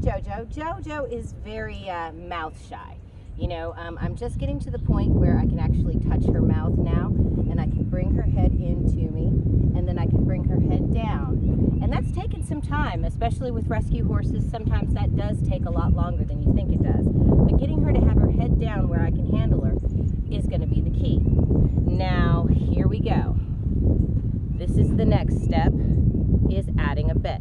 Jojo. Jojo is very uh, mouth shy. You know, um, I'm just getting to the point where I can actually touch her mouth now, and I can bring her head into me, and then I can bring her head down. And that's taken some time, especially with rescue horses. Sometimes that does take a lot longer than you think it does. But getting her to have her head down where I can handle her is going to be the key. Now, here we go. This is the next step, is adding a bit.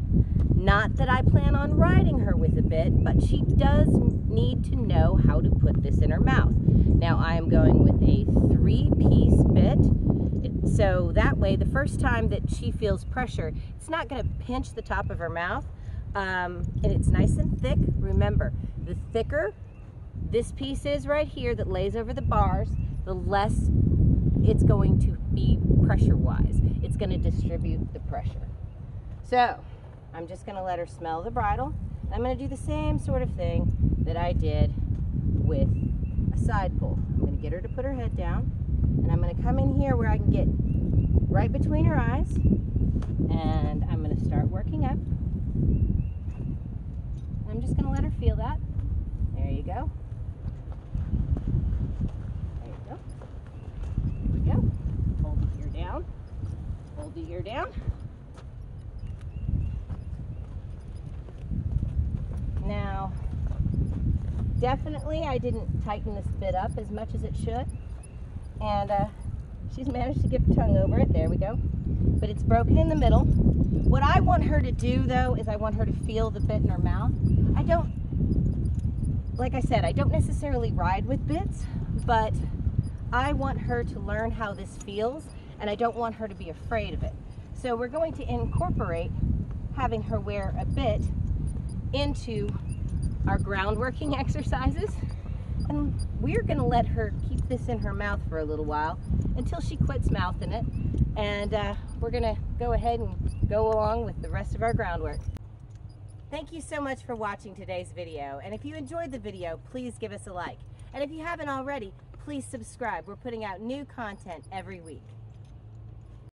Not that I plan on riding her with a bit, but she does need to know how to put this in her mouth. Now I am going with a three-piece bit, so that way the first time that she feels pressure, it's not going to pinch the top of her mouth, um, and it's nice and thick. Remember, the thicker this piece is right here that lays over the bars, the less it's going to be pressure-wise. It's going to distribute the pressure. So, I'm just going to let her smell the bridle. I'm going to do the same sort of thing that I did with a side pull. I'm going to get her to put her head down and I'm going to come in here where I can get right between her eyes and I'm going to start working up. I'm just going to let her feel that. There you go. There you go. Here we go. Hold the ear down. Hold the ear down. Now, definitely I didn't tighten this bit up as much as it should. And uh, she's managed to get her tongue over it. There we go. But it's broken in the middle. What I want her to do though is I want her to feel the bit in her mouth. I don't, like I said, I don't necessarily ride with bits, but I want her to learn how this feels and I don't want her to be afraid of it. So we're going to incorporate having her wear a bit into our groundworking exercises. And we're gonna let her keep this in her mouth for a little while until she quits mouthing it. And uh, we're gonna go ahead and go along with the rest of our groundwork. Thank you so much for watching today's video. And if you enjoyed the video, please give us a like. And if you haven't already, please subscribe. We're putting out new content every week.